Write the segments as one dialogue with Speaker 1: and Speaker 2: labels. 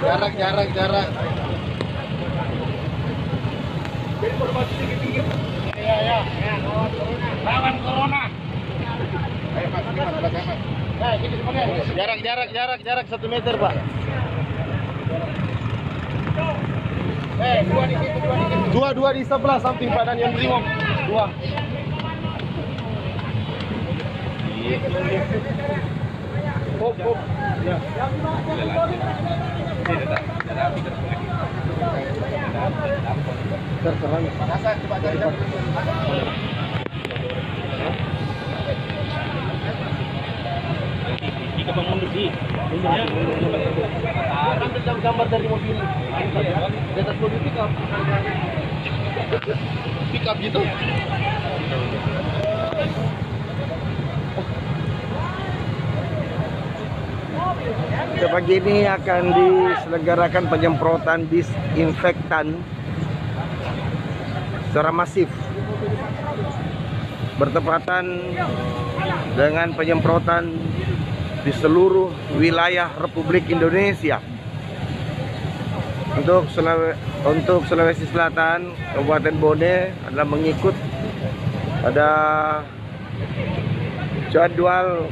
Speaker 1: Jarak, jarak, jarak.
Speaker 2: Lawan corona. Jarak, jarak, jarak, jarak satu meter pak.
Speaker 1: Dua dua di
Speaker 2: sebelah samping Pak Daniel Brimob. Dua. Hop, hop. Ya. Gambar dari mobil Di atas mobil pick up Pick up gitu
Speaker 3: Pagi ini akan diselenggarakan penyemprotan disinfektan secara masif bertepatan dengan penyemprotan di seluruh wilayah Republik Indonesia. Untuk Sulawe- untuk Sulawesi Selatan, Kabupaten Bone adalah mengikut pada jadwal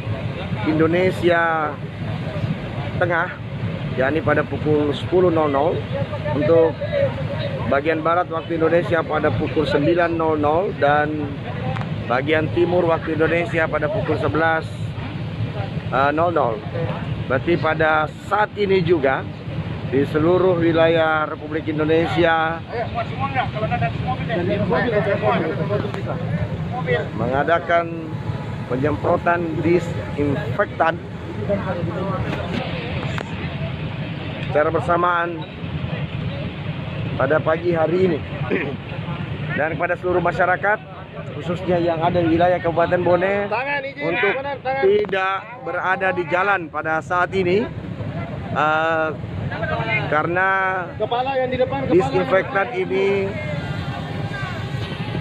Speaker 3: Indonesia Tengah yakni pada pukul 10.00 untuk bagian barat waktu Indonesia pada pukul 9.00 dan bagian timur waktu Indonesia pada pukul 11.00 berarti pada saat ini juga di seluruh wilayah Republik Indonesia. Mengadakan penyemprotan disinfektan. Secara bersamaan pada pagi hari ini. Dan kepada seluruh masyarakat khususnya yang ada di wilayah Kabupaten Bone
Speaker 2: Tangan izin
Speaker 3: untuk
Speaker 2: benar, tangan.
Speaker 3: tidak berada di jalan pada saat ini eh, karena
Speaker 2: Kepala yang di depan kepala
Speaker 3: disinfektan ini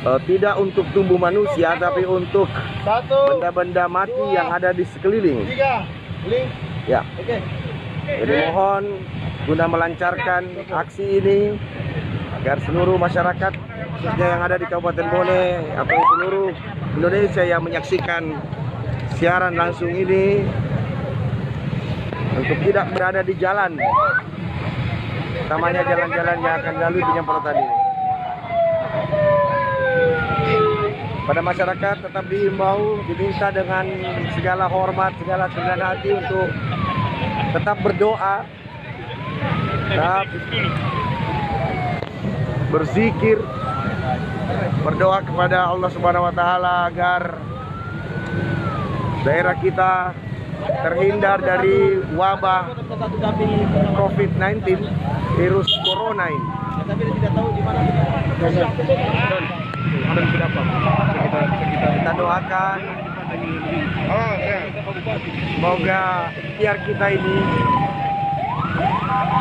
Speaker 3: eh, tidak untuk tubuh manusia tapi untuk benda-benda mati yang ada di sekeliling.
Speaker 2: Tiga.
Speaker 3: Ya.
Speaker 2: Oke.
Speaker 3: Jadi mohon guna melancarkan aksi ini agar seluruh masyarakat khususnya yang ada di Kabupaten Bone atau seluruh Indonesia yang menyaksikan siaran langsung ini untuk tidak berada di jalan. Utamanya jalan-jalan yang akan lalui penyemprotan ini pada masyarakat tetap diimbau diminta dengan segala hormat segala kerendahan hati untuk tetap berdoa tetap berzikir berdoa kepada Allah Subhanahu wa taala agar daerah kita terhindar dari wabah COVID-19 virus corona ini.
Speaker 2: Tapi tidak tahu di mana
Speaker 3: Kita, kita doakan.
Speaker 1: Oh, ya.
Speaker 3: semoga ikhtiar kita ini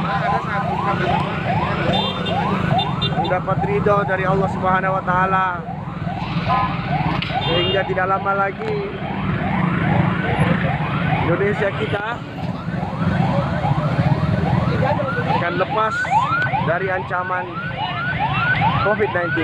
Speaker 1: Ada
Speaker 3: mendapat ridho dari Allah Subhanahu wa taala. Sehingga tidak lama lagi Indonesia kita akan lepas dari ancaman COVID-19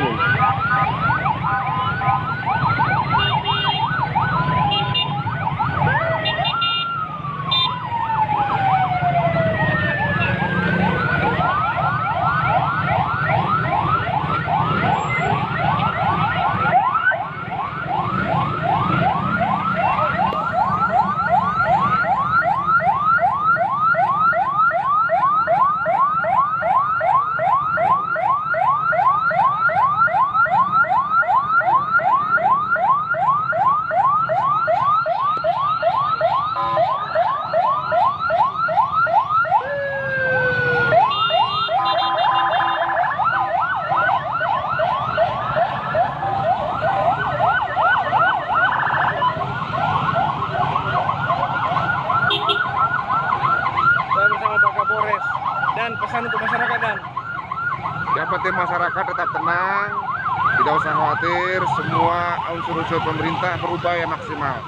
Speaker 3: ini.
Speaker 1: semua unsur-unsur pemerintah berupaya maksimal.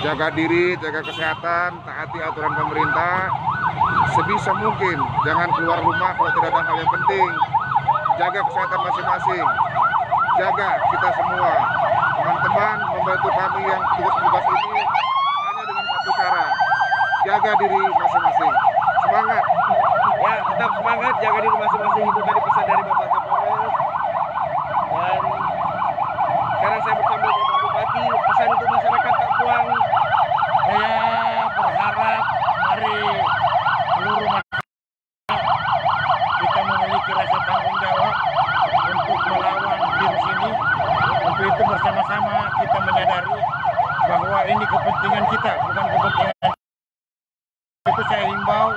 Speaker 1: Jaga diri, jaga kesehatan, taati aturan pemerintah. Sebisa mungkin jangan keluar rumah kalau tidak ada hal yang penting. Jaga kesehatan masing-masing. Jaga kita semua. Teman-teman membantu kami yang tugas-tugas ini hanya dengan satu cara. Jaga diri masing-masing. Semangat.
Speaker 3: Ya, tetap semangat, jaga diri masing-masing itu tadi pesan dari Bapak Kapolres. Dan sekarang saya bersama Bapak Bupati, pesan untuk masyarakat Kapuang.
Speaker 4: Saya berharap mari seluruh masyarakat kita memiliki rasa tanggung jawab untuk melawan virus ini. Untuk itu bersama-sama kita menyadari bahwa ini kepentingan kita, bukan kepentingan itu saya himbau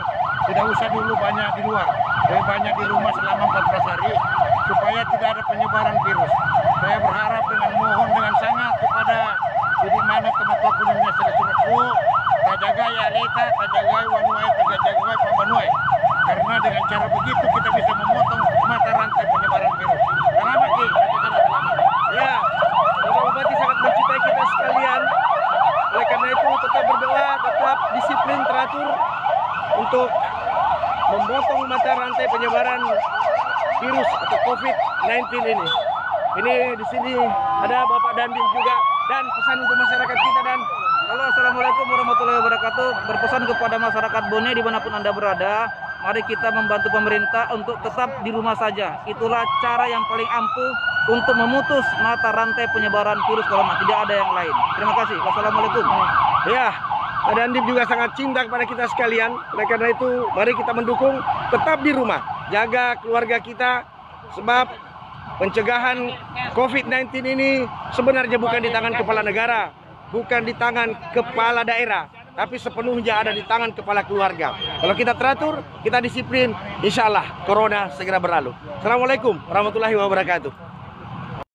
Speaker 4: tidak usah dulu banyak di luar, lebih banyak di rumah selama 14 hari supaya tidak ada penyebaran virus. Saya berharap dengan mohon dengan sangat kepada jadi mana teman-teman kuningnya sudah surat bu, tak jaga ya leta, tak jaga pak banuai. Karena dengan cara begitu kita bisa memotong mata rantai penyebaran virus. Selamat Ki, Kata sana selamat.
Speaker 3: Ya, Bapak Bupati sangat mencintai kita sekalian. Oleh karena itu tetap berdoa, tetap disiplin, teratur untuk memotong mata rantai penyebaran virus atau COVID-19 ini. Ini di sini ada Bapak Dandim juga dan pesan untuk masyarakat kita dan
Speaker 5: Halo, Assalamualaikum warahmatullahi wabarakatuh. Berpesan kepada masyarakat Bone di mana pun Anda berada, mari kita membantu pemerintah untuk tetap di rumah saja. Itulah cara yang paling ampuh untuk memutus mata rantai penyebaran virus corona. Tidak ada yang lain. Terima kasih. Wassalamualaikum.
Speaker 3: Ya, Dandim juga sangat cinta kepada kita sekalian. Oleh karena itu, mari kita mendukung tetap di rumah. Jaga keluarga kita sebab pencegahan COVID-19 ini sebenarnya bukan di tangan kepala negara, bukan di tangan kepala daerah, tapi sepenuhnya ada di tangan kepala keluarga. Kalau kita teratur, kita disiplin, insya Allah Corona segera berlalu. Assalamualaikum warahmatullahi wabarakatuh.